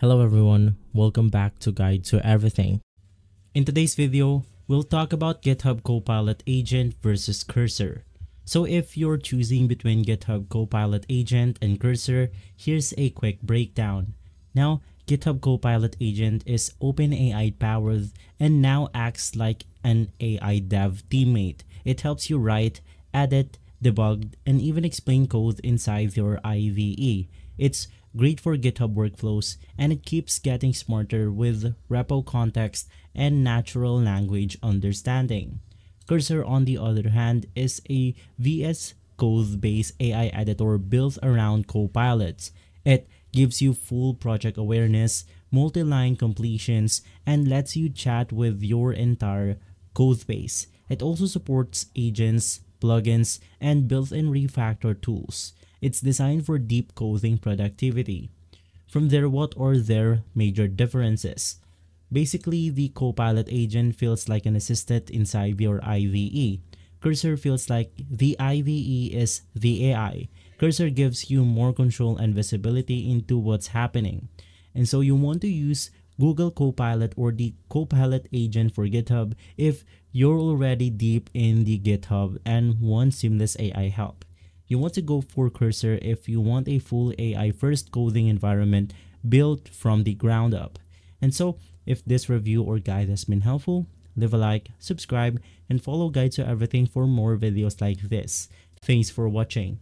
Hello everyone, welcome back to Guide to Everything. In today's video, we'll talk about GitHub Copilot Agent versus Cursor. So if you're choosing between GitHub Copilot Agent and Cursor, here's a quick breakdown. Now, GitHub Copilot Agent is OpenAI powered and now acts like an AI dev teammate. It helps you write, edit, debug, and even explain code inside your IDE. It's great for GitHub workflows, and it keeps getting smarter with repo context and natural language understanding. Cursor, on the other hand, is a VS Code-based AI editor built around Copilots. It gives you full project awareness, multi-line completions, and lets you chat with your entire code base. It also supports agents, plugins, and built-in refactor tools. It's designed for deep coding productivity. From there, what are their major differences? Basically, the Copilot agent feels like an assistant inside your IDE. Cursor feels like the IDE is the AI. Cursor gives you more control and visibility into what's happening. And so you want to use Google Copilot or the Copilot agent for GitHub if you're already deep in the GitHub and want seamless AI help. You want to go for Cursor if you want a full AI first coding environment built from the ground up. And so, if this review or guide has been helpful, leave a like, subscribe, and follow Guide to Everything for more videos like this. Thanks for watching.